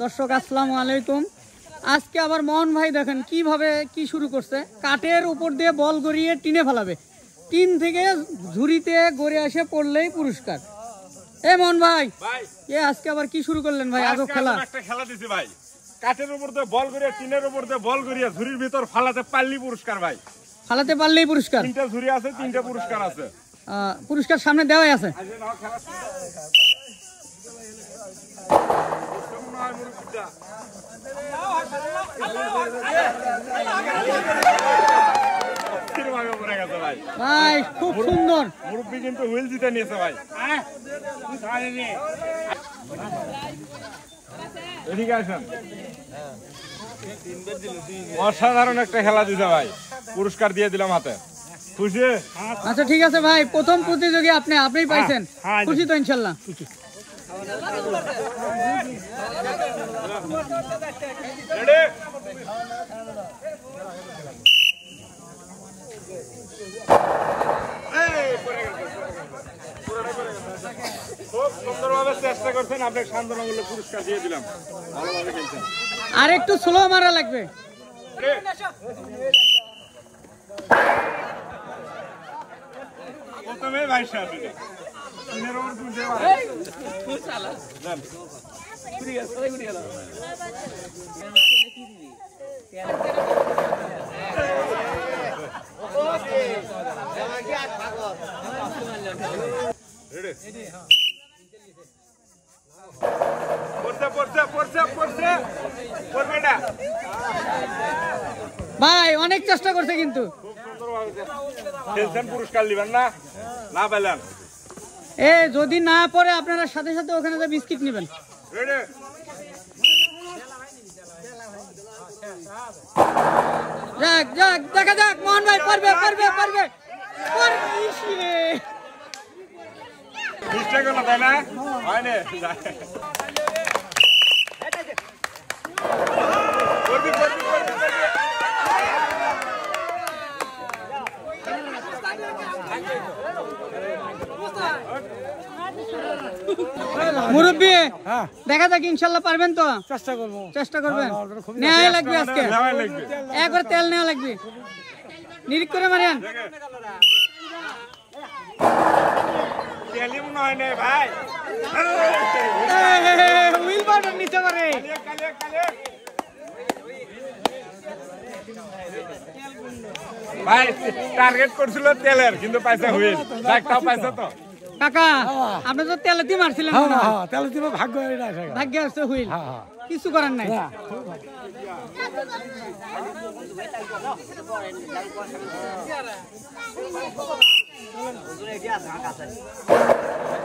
দর্শক আসসালামু আলাইকুম। আজকে আবার মোহন ভাই দেখেন কীভাবে কি শুরু করছে। কাঠের উপর দিয়ে বল গড়িয়ে টিনে ফেলাবে। টিন থেকে ঝুড়িতে গড়ে আসে পড়লেই পুরস্কার। এ মোহন ভাই এ আজকে আবার কি শুরু করলেন ভাই? আজব খেলা। একটা খেলা দিছি ভাই। কাঠের উপর দিয়ে বল করিয়া টিনের উপর দিয়ে বল করিয়া ঝুড়ির ভিতর ফালাতে পারলি পুরস্কার ভাই। ফালাতে পারলেই পুরস্কার। তিনটা ঝুড়ি আছে তিনটা পুরস্কার আছে। পুরস্কার সামনে দেওয়াই আছে। ভাই খুব সুন্দর। মুরব্বী কিন্তু হুইল জিতে নিয়েছে ভাই। এদিকে আসেন। অসাধারণ একটা খেলা দিছে ভাই। পুরস্কার দিয়ে দিলাম হাতে। খুশি? আচ্ছা ঠিক আছে ভাই প্রথম প্রতিযোগী আপনি আপনিই পাইছেন। হ্যাঁ, খুশি তো ইনশাল্লাহ। খুব সুন্দরভাবে চেষ্টা করছেন আপনাকে শান্তনামূল্য পুরস্কার দিয়ে দিলাম। ভালোভাবে খেলছেন। আর একটু স্লো মারা লাগবে? পড়ছে পড়ছে পড়ছে। ভাই অনেক চেষ্টা করছে কিন্তু। পুরস্কার না? না পেলেন। এ যদি না পরে আপনারা সাথে সাথে ওখানে যে বিস্কিট নেবেন। যাক যাক দেখা যাক মোহন ভাই পারবে পারবে পারবে। মিস্টেক হলো তাই না? হয়নি। করবি মুরব্বী দেখা যাক ইনশাল্লাহ পারবেন তো? চেষ্টা করব। চেষ্টা করবেন? নেওয়াই লাগবে আজকে? একবার তেল নেওয়া লাগবে। নিরিখ করে মারেন। হয় ভাই। টার্গেট করছিল তেলের কিন্তু পয়সা হুইল। ব্যাগটাও পাইছে তো। কাকা আপনি তো তেলে দিয়ে মারছিলেন হয়। হ্যাঁ। তুমি ভাগ্য আছে ভাগ্যে। আসছে হুইল। হ্যাঁ হ্যাঁ। কিছু করার নাই।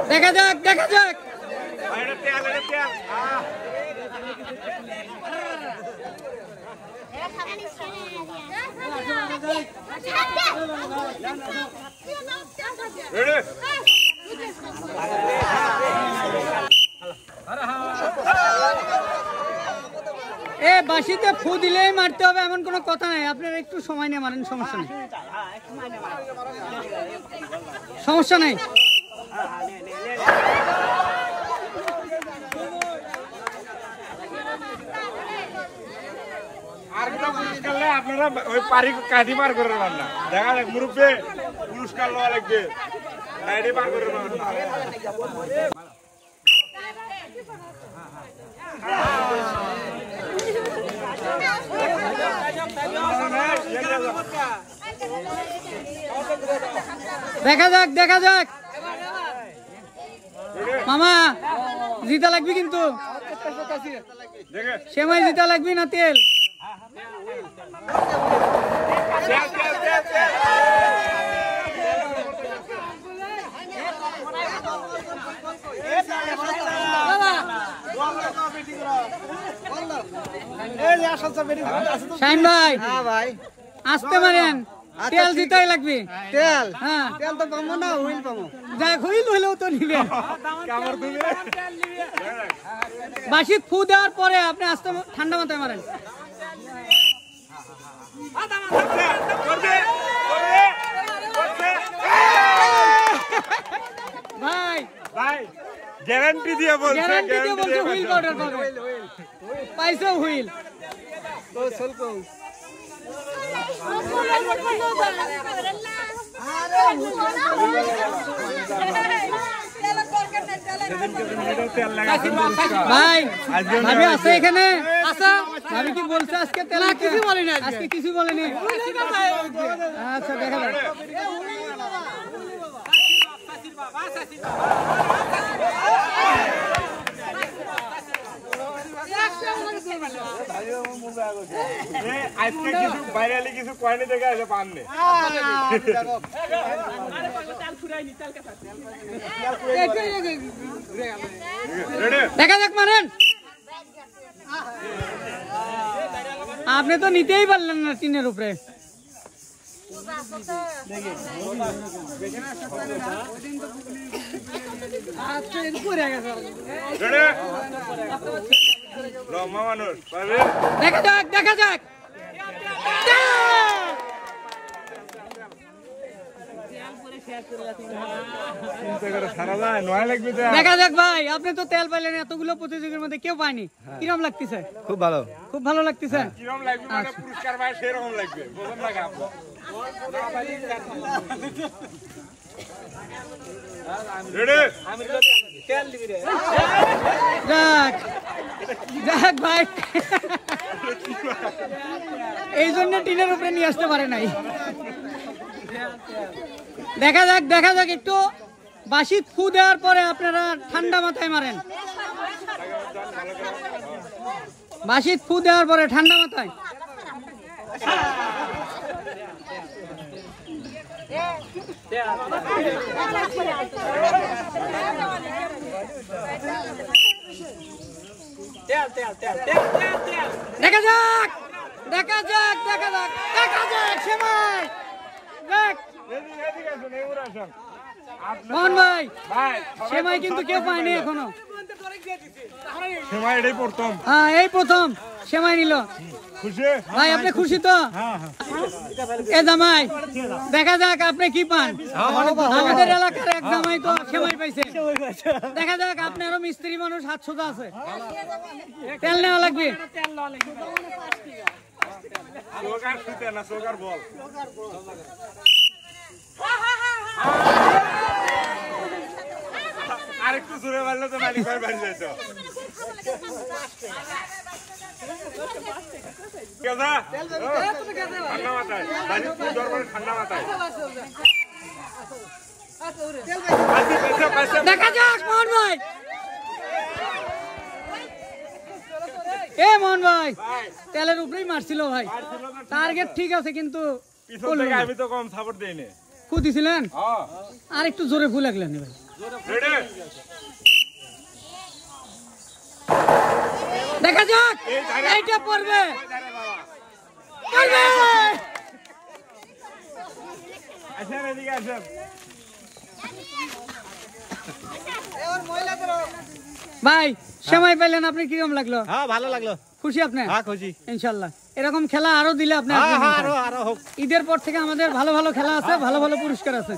দেখা যাক দেখা যাক। Ready? এ বাসিতে ফু দিলেই মারতে হবে, এমন কোনো কথা নাই। আপনারা একটু সময় নিয়ে মারেন, সমস্যা নেই। সমস্যা নেই? আপনারা পারি দেখা মুরব্বী, পুরস্কার লওয়া লাগবে না দেখা যাক দেখা যাক। মামা জিতা লাগবে কিন্তু। সেমাই জিতা লাগবে না তেল? শাইন ভাই হ্যাঁ ভাই। আসতে মারেন আচ্ছা, তেল দিতেই লাগবে। হ্যাঁ, তেল। হ্যাঁ। তেল তো পাবো না হুইল পাবো। যাক হুইল হইলেও তো হ্যাঁ, নিবে। বাসি ফু দেওয়ার পরে আপনি আসতে ঠান্ডা মাথায় মারেন। ভাই। ভাই গ্যারান্টি দিয়ে বলছে গ্যারান্টি দিয়ে বলছে হুইল পাউডার পাবে। পাইছো হুইল তো সলকো ভাই ভাবি আছে এখানে আসা ভাবি কি বলছে আজকে তেল কিছু বলেনি আজকে কিছু বলেনি আচ্ছা দেখা যাক আজকে কিছু বাইরে কিছু কয়নি পাননি দেখা যাক মারেন। আপনি তো নিতেই পারলেন না টিনের উপরে। পারবে দেখা যাক দেখা যাক। চিন্তা করে সারা যায় নয় লাগবে তো দেখা যাক ভাই আপনি তো তেল পাইলেন এতগুলো প্রতিযোগীর মধ্যে কেউ পায়নি। কিরম লাগতেছে? খুব ভালো। খুব ভালো লাগতেছে? মানে পুরস্কার যাক যাক ভাই। এই জন্য টিনের উপরে নিয়ে আসতে পারে নাই। দেখা যাক দেখা যাক একটু। বাসি ফু দেওয়ার পরে আপনারা ঠান্ডা মাথায় মারেন। বাসি ফু দেওয়ার পরে ঠান্ডা মাথায়। দেখা যাক দেখা যাক দেখা যাক দেখা যাক সেমাই দেখ মোহন ভাই ভাই সেমাই কিন্তু কেউ পায়নি এখনও। সময় এটাই প্রথম। হ্যাঁ এই প্রথম। সেমাই নিল। খুশি? ভাই আপনি খুশি তো? এ জামাই দেখা যাক আপনি কি পান। আমাদের এলাকার এক জামাই তো সেমাই পাইছে। দেখা যাক আপনারও মিস্ত্রি মানুষ হাত সোজা আছে। তেল নেওয়া লাগবে। সোগার সোগার বল। আরেকটু জোরে মারলে তো মালিক ভাই বাড়ি যেত। ঠান্ডা মাথায়। ঠান্ডা মাথায়। দেখা যাক মোহন ভাই। এ মোহন ভাই তেলের উপরেই মারছিল ভাই। টার্গেট ঠিক আছে। কিন্তু আমি তো কম সাপোর্ট দেইনি। কুদিছিলেন হ্যাঁ। আর একটু জোরে ফুল লাগলেন ভাই দেখা যাক এইটা পড়বে। ভাই সময় পেলেন আপনি কীরকম লাগল? হ্যাঁ ভালো লাগল। খুশি আপনি? হ্যাঁ খুশি। ইনশাল্লাহ। এরকম খেলা আরও দিলে আপনি হ্যাঁ হ্যাঁ ঈদের পর থেকে আমাদের ভালো ভালো খেলা আছে ভালো ভালো পুরস্কার আছে।